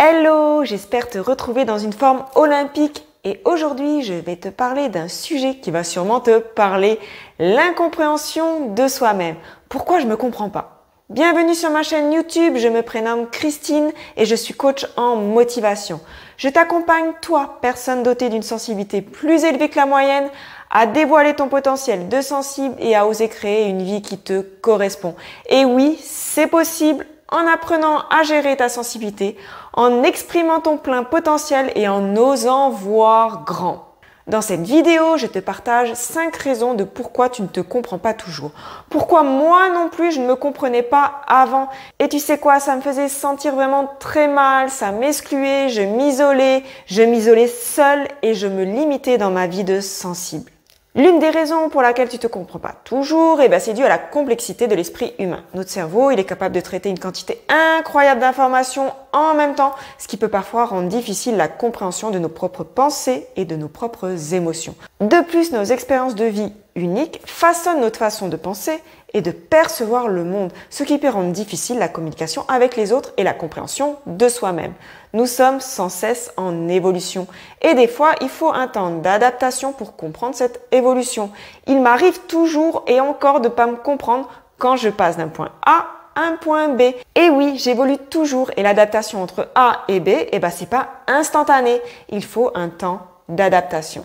Hello, j'espère te retrouver dans une forme olympique et aujourd'hui je vais te parler d'un sujet qui va sûrement te parler, l'incompréhension de soi-même. Pourquoi je me comprends pas? Bienvenue sur ma chaîne YouTube, je me prénomme Christine et je suis coach en motivation. Je t'accompagne, toi, personne dotée d'une sensibilité plus élevée que la moyenne, à dévoiler ton potentiel de sensible et à oser créer une vie qui te correspond. Et oui, c'est possible en apprenant à gérer ta sensibilité, en exprimant ton plein potentiel et en osant voir grand. Dans cette vidéo, je te partage 5 raisons de pourquoi tu ne te comprends pas toujours. Pourquoi moi non plus, je ne me comprenais pas avant. Et tu sais quoi, ça me faisait sentir vraiment très mal, ça m'excluait, je m'isolais, je m'isolais seule et je me limitais dans ma vie de sensible. L'une des raisons pour laquelle tu te comprends pas toujours, eh ben, c'est dû à la complexité de l'esprit humain. Notre cerveau, il est capable de traiter une quantité incroyable d'informations en même temps, ce qui peut parfois rendre difficile la compréhension de nos propres pensées et de nos propres émotions. De plus, nos expériences de vie uniques façonnent notre façon de penser et de percevoir le monde, ce qui peut rendre difficile la communication avec les autres et la compréhension de soi-même. Nous sommes sans cesse en évolution et des fois il faut un temps d'adaptation pour comprendre cette évolution. Il m'arrive toujours et encore de pas me comprendre quand je passe d'un point A un point B. Et oui, j'évolue toujours et l'adaptation entre A et B, eh ben c'est pas instantané. Il faut un temps d'adaptation.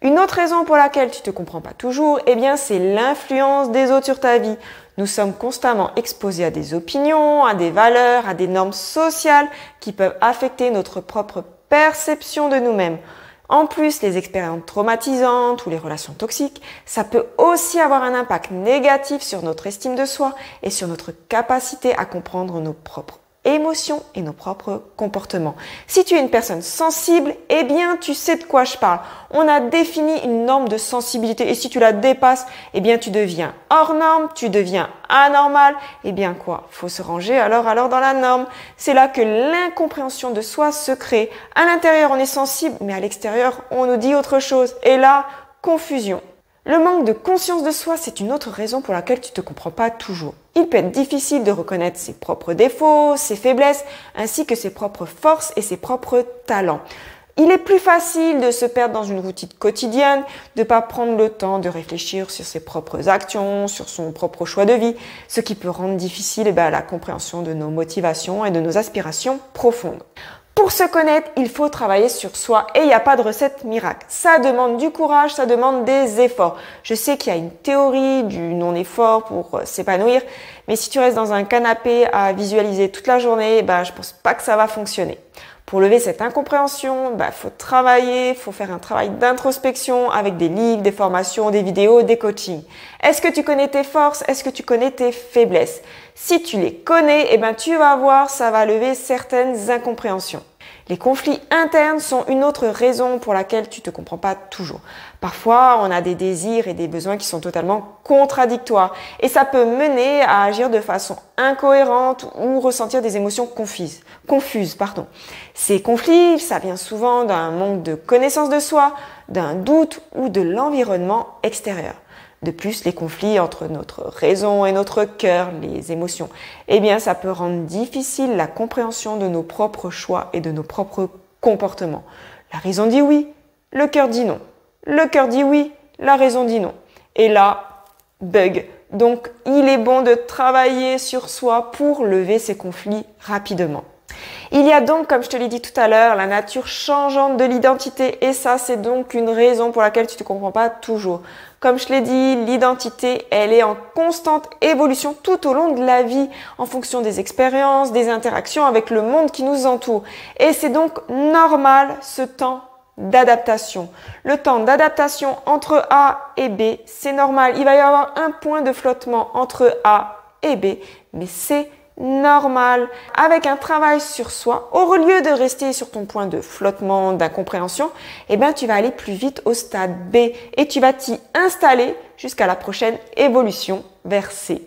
Une autre raison pour laquelle tu te comprends pas toujours, eh bien, c'est l'influence des autres sur ta vie. Nous sommes constamment exposés à des opinions, à des valeurs, à des normes sociales qui peuvent affecter notre propre perception de nous-mêmes. En plus, les expériences traumatisantes ou les relations toxiques, ça peut aussi avoir un impact négatif sur notre estime de soi et sur notre capacité à comprendre nos propres émotions et nos propres comportements. Si tu es une personne sensible, eh bien, tu sais de quoi je parle. On a défini une norme de sensibilité et si tu la dépasses, eh bien, tu deviens hors norme, tu deviens anormal. Eh bien, quoi? Faut se ranger alors, alors dans la norme. C'est là que l'incompréhension de soi se crée. À l'intérieur, on est sensible, mais à l'extérieur, on nous dit autre chose. Et là, confusion. Le manque de conscience de soi, c'est une autre raison pour laquelle tu ne te comprends pas toujours. Il peut être difficile de reconnaître ses propres défauts, ses faiblesses, ainsi que ses propres forces et ses propres talents. Il est plus facile de se perdre dans une routine quotidienne, de ne pas prendre le temps de réfléchir sur ses propres actions, sur son propre choix de vie, ce qui peut rendre difficile eh ben, la compréhension de nos motivations et de nos aspirations profondes. Pour se connaître, il faut travailler sur soi et il n'y a pas de recette miracle. Ça demande du courage, ça demande des efforts. Je sais qu'il y a une théorie du non-effort pour euh, s'épanouir, mais si tu restes dans un canapé à visualiser toute la journée, bah, je pense pas que ça va fonctionner. Pour lever cette incompréhension, bah, faut travailler, faut faire un travail d'introspection avec des livres, des formations, des vidéos, des coachings. Est-ce que tu connais tes forces? Est-ce que tu connais tes faiblesses? Si tu les connais, eh ben, tu vas voir, ça va lever certaines incompréhensions. Les conflits internes sont une autre raison pour laquelle tu te comprends pas toujours. Parfois, on a des désirs et des besoins qui sont totalement contradictoires et ça peut mener à agir de façon incohérente ou ressentir des émotions confuses. confuses pardon. Ces conflits, ça vient souvent d'un manque de connaissance de soi, d'un doute ou de l'environnement extérieur. De plus, les conflits entre notre raison et notre cœur, les émotions, eh bien, ça peut rendre difficile la compréhension de nos propres choix et de nos propres comportements. La raison dit oui, le cœur dit non. Le cœur dit oui, la raison dit non. Et là, bug. Donc, il est bon de travailler sur soi pour lever ces conflits rapidement. Il y a donc, comme je te l'ai dit tout à l'heure, la nature changeante de l'identité et ça, c'est donc une raison pour laquelle tu ne te comprends pas toujours. Comme je l'ai dit, l'identité, elle est en constante évolution tout au long de la vie en fonction des expériences, des interactions avec le monde qui nous entoure. Et c'est donc normal ce temps d'adaptation. Le temps d'adaptation entre A et B, c'est normal. Il va y avoir un point de flottement entre A et B, mais c'est normal, avec un travail sur soi, au lieu de rester sur ton point de flottement, d'incompréhension, eh ben, tu vas aller plus vite au stade B et tu vas t'y installer jusqu'à la prochaine évolution vers C.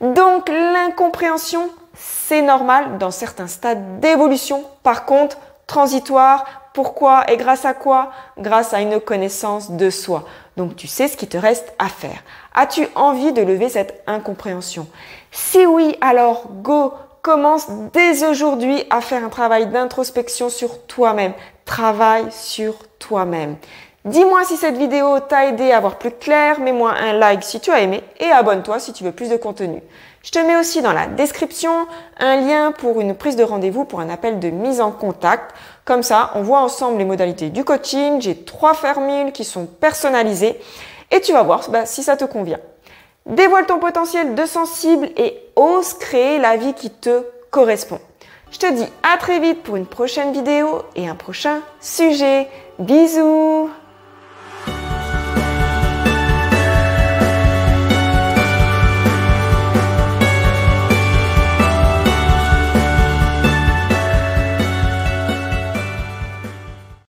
Donc, l'incompréhension, c'est normal dans certains stades d'évolution. Par contre, transitoire, pourquoi et grâce à quoi? Grâce à une connaissance de soi. Donc tu sais ce qui te reste à faire. As-tu envie de lever cette incompréhension? Si oui, alors go commence dès aujourd'hui à faire un travail d'introspection sur toi-même. Travaille sur toi-même. Dis-moi si cette vidéo t'a aidé à voir plus clair, mets-moi un like si tu as aimé et abonne-toi si tu veux plus de contenu. Je te mets aussi dans la description un lien pour une prise de rendez-vous pour un appel de mise en contact. Comme ça, on voit ensemble les modalités du coaching. J'ai trois formules qui sont personnalisées et tu vas voir bah, si ça te convient. Dévoile ton potentiel de sensible et ose créer la vie qui te correspond. Je te dis à très vite pour une prochaine vidéo et un prochain sujet. Bisous